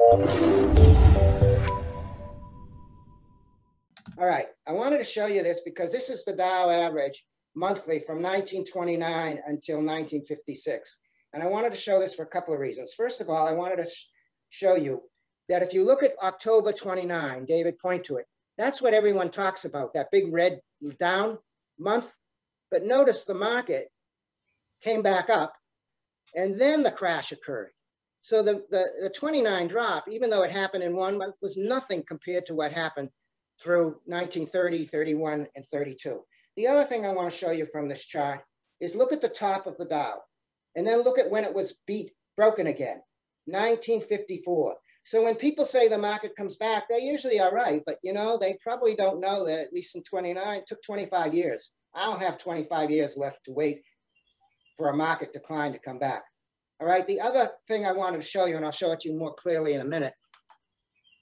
All right, I wanted to show you this because this is the Dow average monthly from 1929 until 1956. And I wanted to show this for a couple of reasons. First of all, I wanted to sh show you that if you look at October 29, David, point to it, that's what everyone talks about, that big red down month. But notice the market came back up and then the crash occurred. So the, the, the 29 drop, even though it happened in one month, was nothing compared to what happened through 1930, 31, and 32. The other thing I want to show you from this chart is look at the top of the Dow and then look at when it was beat, broken again, 1954. So when people say the market comes back, they usually are right, but you know, they probably don't know that at least in 29, took 25 years. I don't have 25 years left to wait for a market decline to come back. All right, the other thing I wanted to show you, and I'll show it to you more clearly in a minute,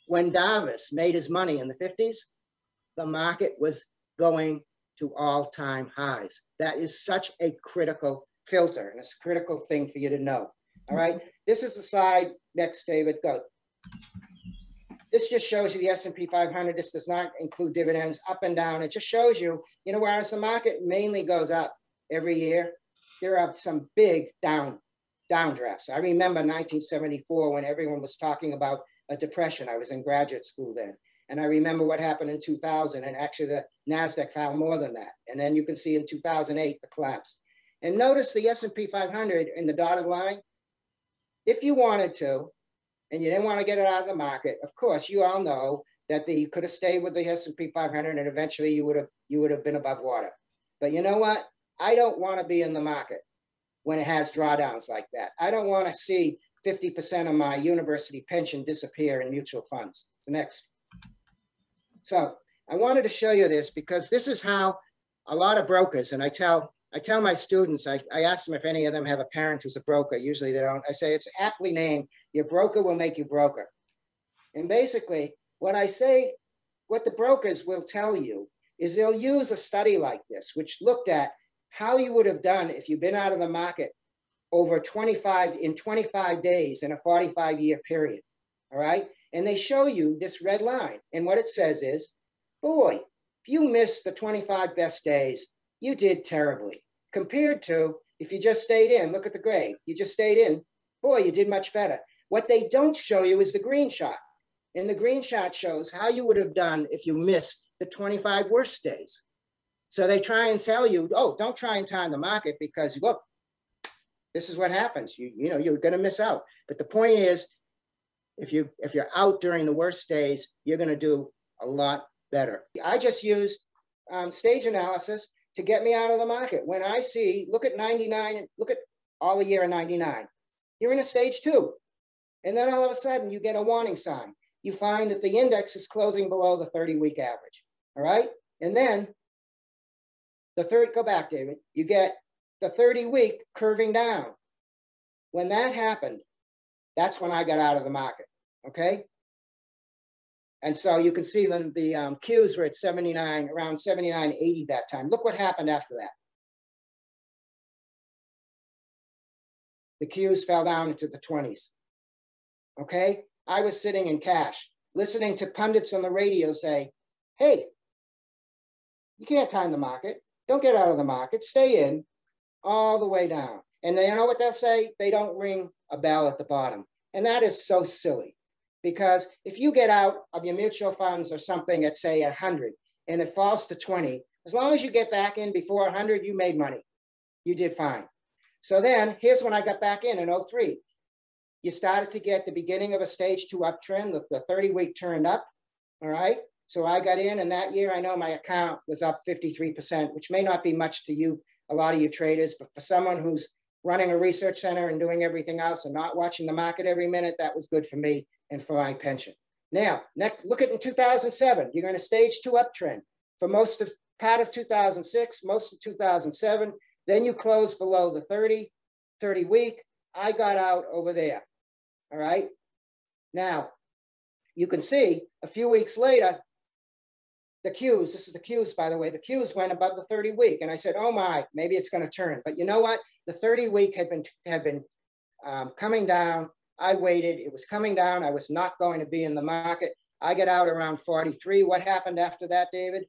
when Davis made his money in the 50s, the market was going to all-time highs. That is such a critical filter, and it's a critical thing for you to know. All right, this is the side next, David, go. This just shows you the S&P 500. This does not include dividends up and down. It just shows you, you know, whereas the market mainly goes up every year, there are some big down downdrafts. I remember 1974 when everyone was talking about a depression. I was in graduate school then. And I remember what happened in 2000 and actually the NASDAQ fell more than that. And then you can see in 2008, the collapse. And notice the S&P 500 in the dotted line. If you wanted to, and you didn't want to get it out of the market, of course, you all know that the, you could have stayed with the S&P 500 and eventually you would have you would have been above water. But you know what? I don't want to be in the market when it has drawdowns like that. I don't want to see 50% of my university pension disappear in mutual funds. The next. So I wanted to show you this because this is how a lot of brokers, and I tell I tell my students, I, I ask them if any of them have a parent who's a broker. Usually they don't. I say it's aptly named, your broker will make you broker. And basically, what I say, what the brokers will tell you is they'll use a study like this, which looked at how you would have done if you've been out of the market over 25 in 25 days in a 45 year period. All right. And they show you this red line. And what it says is, boy, if you missed the 25 best days, you did terribly compared to if you just stayed in. Look at the gray. You just stayed in. Boy, you did much better. What they don't show you is the green shot. And the green shot shows how you would have done if you missed the 25 worst days. So they try and tell you, oh, don't try and time the market because look, this is what happens. You, you know, you're going to miss out. But the point is, if you if you're out during the worst days, you're going to do a lot better. I just used um, stage analysis to get me out of the market. When I see, look at 99, look at all the year in 99. You're in a stage two. And then all of a sudden you get a warning sign. You find that the index is closing below the 30 week average. All right. And then the third, go back, David, you get the 30 week curving down. When that happened, that's when I got out of the market. Okay. And so you can see then the um, Qs were at 79, around 79, 80 that time. Look what happened after that. The Qs fell down into the 20s. Okay. I was sitting in cash, listening to pundits on the radio say, hey, you can't time the market. Don't get out of the market. Stay in all the way down. And you know what they'll say? They don't ring a bell at the bottom. And that is so silly because if you get out of your mutual funds or something at say 100 and it falls to 20, as long as you get back in before 100, you made money. You did fine. So then here's when I got back in in 03. You started to get the beginning of a stage two uptrend, the, the 30 week turned up. All right. So I got in, and that year I know my account was up 53%, which may not be much to you, a lot of you traders, but for someone who's running a research center and doing everything else and not watching the market every minute, that was good for me and for my pension. Now, next, look at in 2007, you're going to stage two uptrend for most of part of 2006, most of 2007. Then you close below the 30, 30 week. I got out over there. All right. Now, you can see a few weeks later, the Qs, this is the Qs, by the way, the Qs went above the 30 week. And I said, oh my, maybe it's going to turn. But you know what? The 30 week had been, had been um, coming down I waited. It was coming down. I was not going to be in the market. I get out around 43. What happened after that, David?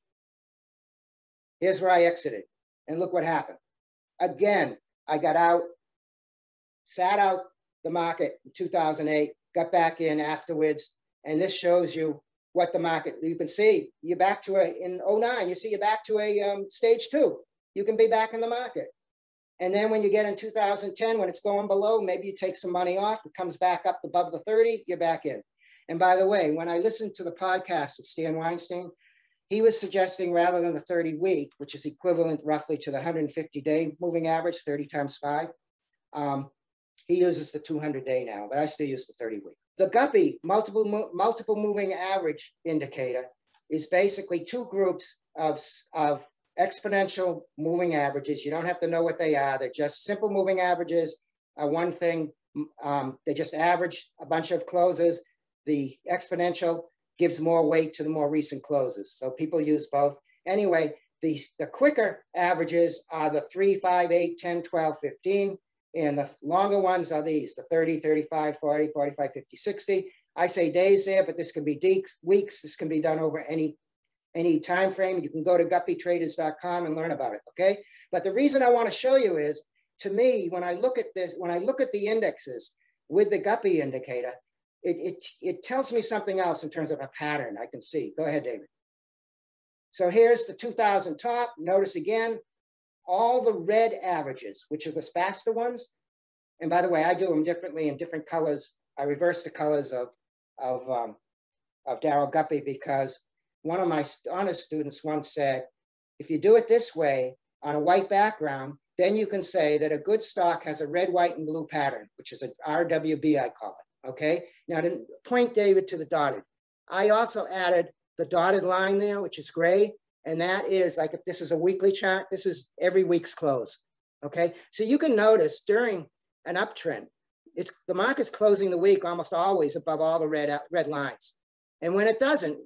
Here's where I exited. And look what happened. Again, I got out, sat out the market in 2008, got back in afterwards. And this shows you what the market, you can see you're back to a, in 09, you see you're back to a um, stage two. You can be back in the market. And then when you get in 2010, when it's going below, maybe you take some money off, it comes back up above the 30, you're back in. And by the way, when I listened to the podcast of Stan Weinstein, he was suggesting rather than the 30 week, which is equivalent roughly to the 150 day moving average, 30 times five, um, he uses the 200 day now, but I still use the 30 week. The Guppy multiple, multiple moving average indicator is basically two groups of, of exponential moving averages. You don't have to know what they are. They're just simple moving averages. Uh, one thing, um, they just average a bunch of closes. The exponential gives more weight to the more recent closes. So people use both. Anyway, the, the quicker averages are the 3, 5, 8, 10, 12, 15. And the longer ones are these, the 30, 35, 40, 45, 50, 60. I say days there, but this can be weeks. This can be done over any any time frame. You can go to guppytraders.com and learn about it, okay? But the reason I want to show you is, to me, when I look at this, when I look at the indexes with the Guppy indicator, it, it, it tells me something else in terms of a pattern I can see. Go ahead, David. So here's the 2000 top. Notice again, all the red averages, which are the faster ones. And by the way, I do them differently in different colors. I reverse the colors of, of, um, of Daryl Guppy because one of my honest students once said, if you do it this way on a white background, then you can say that a good stock has a red, white, and blue pattern, which is a RWB, I call it. Okay. Now, to point David to the dotted, I also added the dotted line there, which is gray. And that is like if this is a weekly chart, this is every week's close. Okay. So you can notice during an uptrend, it's the market's closing the week almost always above all the red, red lines. And when it doesn't,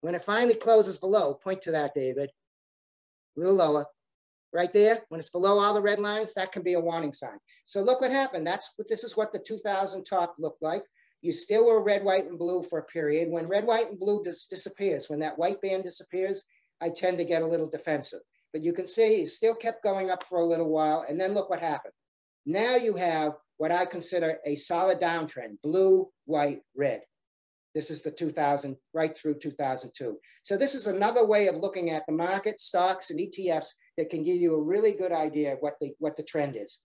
when it finally closes below, point to that, David, a little lower, right there. When it's below all the red lines, that can be a warning sign. So look what happened. That's what this is what the 2000 top looked like. You still were red, white, and blue for a period. When red, white, and blue dis disappears, when that white band disappears, I tend to get a little defensive. But you can see it still kept going up for a little while. And then look what happened. Now you have what I consider a solid downtrend, blue, white, red. This is the 2000, right through 2002. So this is another way of looking at the market, stocks, and ETFs that can give you a really good idea of what the, what the trend is.